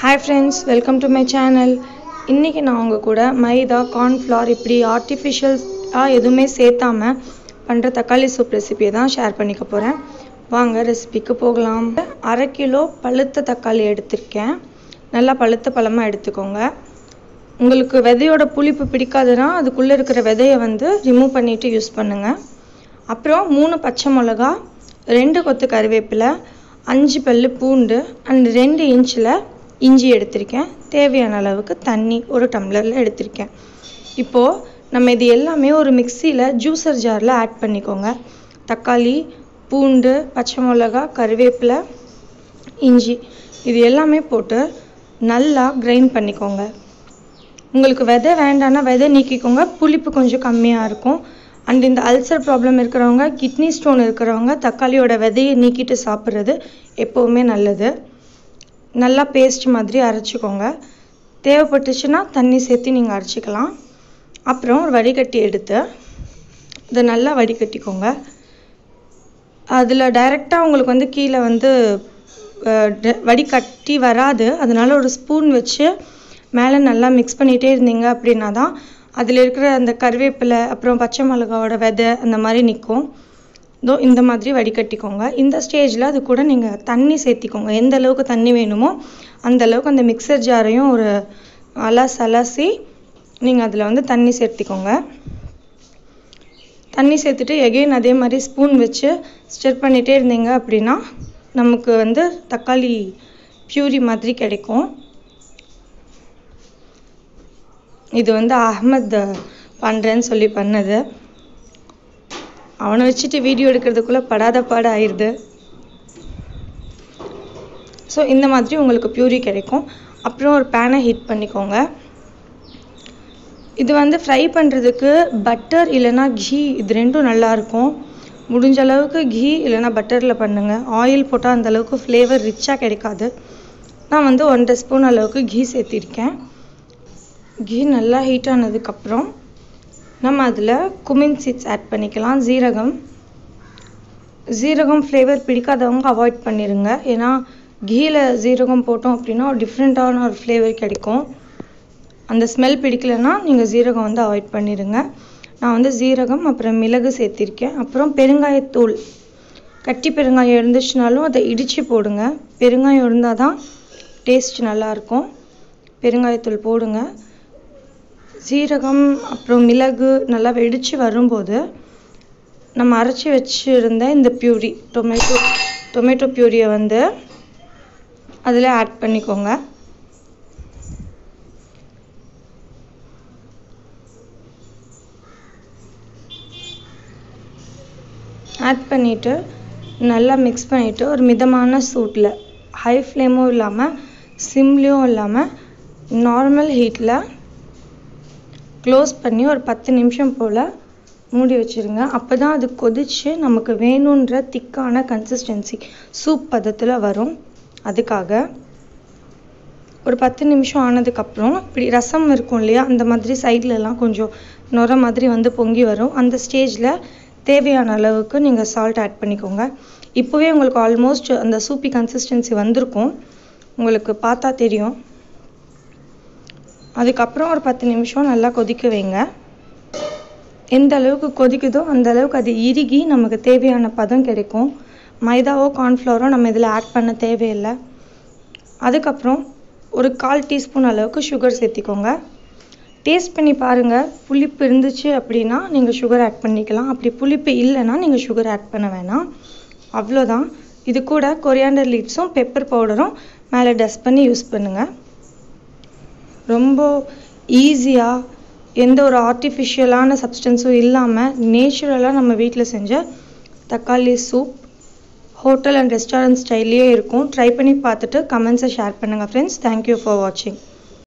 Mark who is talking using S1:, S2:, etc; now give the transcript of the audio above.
S1: Hi friends welcome to my channel இன்றைக்கி நான் உங்கள் கூட மைதா கார்ன்ஃப்ளவர் இப்படி ஆர்டிஃபிஷியலாக எதுவுமே சேர்த்தாம பண்ணுற தக்காளி சூப் ரெசிபியை தான் ஷேர் பண்ணிக்க போகிறேன் வாங்க ரெசிபிக்கு போகலாம். அரை கிலோ பழுத்த தக்காளி எடுத்திருக்கேன். நல்லா பழுத்த பழமாக எடுத்துக்கோங்க. உங்களுக்கு விதையோட புளிப்பு பிடிக்காதுன்னா அதுக்குள்ளே இருக்கிற விதையை வந்து ரிமூவ் பண்ணிவிட்டு யூஸ் பண்ணுங்கள் அப்புறம் மூணு பச்சை மிளகா ரெண்டு கொத்து கருவேப்பிலை அஞ்சு பல் பூண்டு அண்ட் ரெண்டு இன்ச்சில் இஞ்சி எடுத்திருக்கேன். தேவையான அளவுக்கு தண்ணி ஒரு டம்ளரில் எடுத்திருக்கேன். இப்போது நம்ம இது எல்லாமே ஒரு மிக்சியில் ஜூஸர் ஜாரில் ஆட் பண்ணிக்கோங்க. தக்காளி பூண்டு பச்சை மிளகா கருவேப்பிலை இஞ்சி இது எல்லாமே போட்டு நல்லா கிரைண்ட் பண்ணிக்கோங்க. உங்களுக்கு விதை வேண்டான்னா விதை நீக்கிக்கோங்க. புளிப்பு கொஞ்சம் கம்மியாக இருக்கும். அண்ட் இந்த அல்சர் ப்ராப்ளம் இருக்கிறவங்க கிட்னி ஸ்டோன் இருக்கிறவங்க தக்காளியோட விதையை நீக்கிட்டு சாப்பிட்றது எப்போவுமே நல்லது. நல்லா பேஸ்ட் மாதிரி அரைச்சிக்கோங்க. தேவைப்பட்டுச்சுன்னா தண்ணி சேர்த்து நீங்கள் அரைச்சிக்கலாம். அப்புறம் ஒரு வடிகட்டி எடுத்து இதை நல்லா வடிகட்டிக்கோங்க. அதில் டைரெக்டாக உங்களுக்கு வந்து கீழே வந்து வடிகட்டி வராது. அதனால ஒரு ஸ்பூன் வச்சு மேலே நல்லா மிக்ஸ் பண்ணிகிட்டே இருந்தீங்க அப்படின்னா தான் அதில் இருக்கிற அந்த கருவேப்பிலை அப்புறம் பச்சை மிளகாவோட விதை அந்த மாதிரி நிற்கும் இதோ இந்த மாதிரி வடிகட்டிக்கோங்க. இந்த ஸ்டேஜில் அது கூட நீங்கள் தண்ணி சேர்த்திக்கோங்க. எந்த அளவுக்கு தண்ணி வேணுமோ அந்த அளவுக்கு அந்த மிக்சர் ஜாரையும் ஒரு அலஸ் அலசி நீங்கள் அதில் வந்து தண்ணி சேர்த்திக்கோங்க. தண்ணி சேர்த்துட்டு எகெயின் அதே மாதிரி ஸ்பூன் வச்சு ஸ்டிர் பண்ணிகிட்டே இருந்தீங்க அப்படின்னா நமக்கு வந்து தக்காளி பியூரி மாதிரி கிடைக்கும். இது வந்து அஹ்மத் பண்ணுறேன்னு சொல்லி பண்ணது. அவனை வச்சுட்டு வீடியோ எடுக்கிறதுக்குள்ளே படாத பாடு ஆயிடுது ஸோ இந்த மாதிரி உங்களுக்கு பியூரி கிடைக்கும். அப்புறம் ஒரு பேனை ஹீட் பண்ணிக்கோங்க. இது வந்து ஃப்ரை பண்ணுறதுக்கு பட்டர் இல்லைன்னா கீ இது ரெண்டும் நல்லாயிருக்கும் முடிஞ்ச அளவுக்கு கீ இல்லைன்னா பட்டரில் பண்ணுங்கள் ஆயில் போட்டால் அந்த அளவுக்கு ஃப்ளேவர் ரிச்சாக கிடைக்காது. நான் வந்து ஒன்றரை ஸ்பூன் அளவுக்கு கீ சேர்த்திருக்கேன். கீ நல்லா ஹீட் ஆனதுக்கப்புறம் நம்ம அதில் குமின் சீட்ஸ் ஆட் பண்ணிக்கலாம். ஜீரகம் ஜீரகம் ஃப்ளேவர் பிடிக்காதவங்க அவாய்ட் பண்ணிடுங்க ஏன்னா கீயில் ஜீரகம் போட்டோம் அப்படின்னா ஒரு டிஃப்ரெண்ட்டான ஒரு ஃப்ளேவர் கிடைக்கும். அந்த ஸ்மெல் பிடிக்கலன்னா நீங்கள் ஜீரகம் வந்து அவாய்ட் பண்ணிடுங்க நான் வந்து ஜீரகம் அப்புறம் மிளகு சேர்த்திருக்கேன். அப்புறம் பெருங்காயத்தூள். கட்டி பெருங்காயம் இருந்துச்சுனாலும் அதை இடித்து போடுங்க. பெருங்காயம் இருந்தால் தான் டேஸ்ட் நல்லாயிருக்கும் பெருங்காயத்தூள் போடுங்க. சீரகம் அப்புறம் மிளகு நல்லா வெடித்து வரும்போது நம்ம அரைச்சி வச்சுருந்த இந்த பியூரி டொமேட்டோ டொமேட்டோ பியூரியை வந்து அதில் ஆட் பண்ணிக்கோங்க. ஆட் பண்ணிவிட்டு நல்லா மிக்ஸ் பண்ணிவிட்டு ஒரு மிதமான சூட்டில் ஹை ஃப்ளேமும் இல்லாமல் சிம்லேயும் இல்லாமல் நார்மல் ஹீட்டில் க்ளோஸ் பண்ணி ஒரு பத்து நிமிஷம் போல் மூடி வச்சிருங்க. அப்போ தான் அது கொதிச்சு நமக்கு வேணுன்ற திக்கான கன்சிஸ்டன்சி சூப் பதத்தில் வரும். அதுக்காக ஒரு பத்து நிமிஷம் ஆனதுக்கப்புறம் இப்படி ரசம் இருக்கும் இல்லையா அந்த மாதிரி சைட்லலாம் கொஞ்சம் நுர மாதிரி வந்து பொங்கி வரும். அந்த ஸ்டேஜில் தேவையான அளவுக்கு நீங்கள் சால்ட் ஆட் பண்ணிக்கோங்க. இப்போவே உங்களுக்கு ஆல்மோஸ்ட் அந்த சூப்பி கன்சிஸ்டன்சி வந்திருக்கும். உங்களுக்கு பார்த்தா தெரியும். அதுக்கப்புறம் ஒரு பத்து நிமிஷம் நல்லா கொதிக்க வைங்க. எந்த அளவுக்கு கொதிக்குதோ அந்த அளவுக்கு அது இறுகி நமக்கு தேவையான பதம் கிடைக்கும். மைதாவோ கார்ன்ஃப்ளவரோ நம்ம இதில் ஆட் பண்ண தேவையில்லை. அதுக்கப்புறம் ஒரு கால் டீஸ்பூன் அளவுக்கு சுகர் சேர்த்திக்கோங்க. டேஸ்ட் பண்ணி பாருங்கள் புளிப்பு இருந்துச்சு அப்படின்னா நீங்கள் சுகர் ஆட் பண்ணிக்கலாம். அப்படி புளிப்பு இல்லைன்னா நீங்கள் சுகர் ஆட் பண்ண வேணாம். அவ்வளோதான் இது கூட கொரியாண்டர் லீவ்ஸும் பெப்பர் பவுடரும் மேலே டஸ்ட் பண்ணி யூஸ் பண்ணுங்கள் ரொம்ப ஈஸியாக எந்த ஒரு ஆர்டிஃபிஷியலான சப்ஸ்டன்ஸும் இல்லாமல் நேச்சுரலாக நம்ம வீட்டில் செஞ்ச தக்காளி சூப் ஹோட்டல் அண்ட் ரெஸ்டாரண்ட் ஸ்டைல்லையே இருக்கும். ட்ரை பண்ணி பார்த்துட்டு கமெண்ட்ஸை ஷேர் பண்ணுங்கள் ஃப்ரெண்ட்ஸ் தேங்க்யூ ஃபார் வாட்சிங்